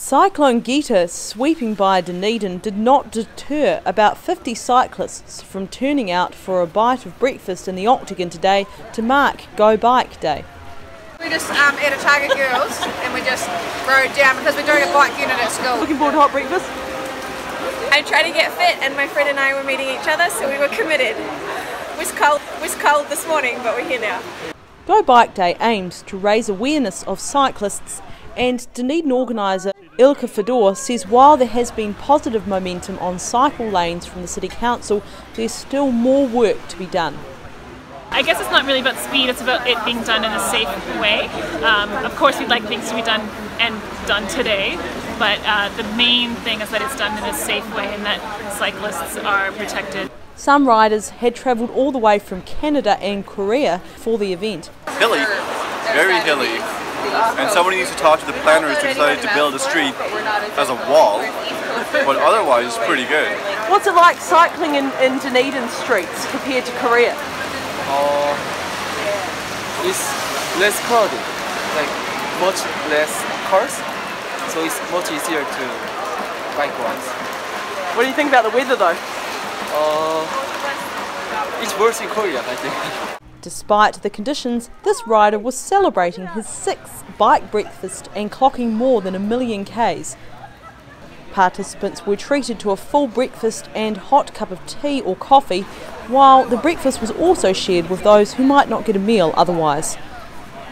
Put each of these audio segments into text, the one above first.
Cyclone Gita sweeping by Dunedin did not deter about 50 cyclists from turning out for a bite of breakfast in the Octagon today to mark Go Bike Day. We just um, ate a Tiger Girls and we just rode down because we're doing a bike unit at school. Looking forward to hot breakfast? I tried to get fit and my friend and I were meeting each other so we were committed. It was cold, it was cold this morning but we're here now. Go Bike Day aims to raise awareness of cyclists and Dunedin organiser Ilka Fedor says while there has been positive momentum on cycle lanes from the City Council, there's still more work to be done. I guess it's not really about speed, it's about it being done in a safe way. Um, of course, we'd like things to be done and done today, but uh, the main thing is that it's done in a safe way and that cyclists are protected. Some riders had travelled all the way from Canada and Korea for the event. Hilly, very hilly, and somebody needs to talk to the planners who decided to build a street as a wall, but otherwise it's pretty good. What's it like cycling in, in Dunedin streets compared to Korea? Uh, it's less crowded, like much less cars, so it's much easier to bike wise. What do you think about the weather though? Uh, it's worse in Korea, I think. Despite the conditions, this rider was celebrating his sixth bike breakfast and clocking more than a million Ks. Participants were treated to a full breakfast and hot cup of tea or coffee, while the breakfast was also shared with those who might not get a meal otherwise.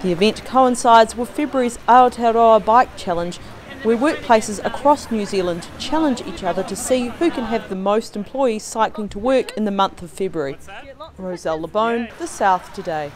The event coincides with February's Aotearoa Bike Challenge, where workplaces across New Zealand challenge each other to see who can have the most employees cycling to work in the month of February. Roselle LeBone, The South Today.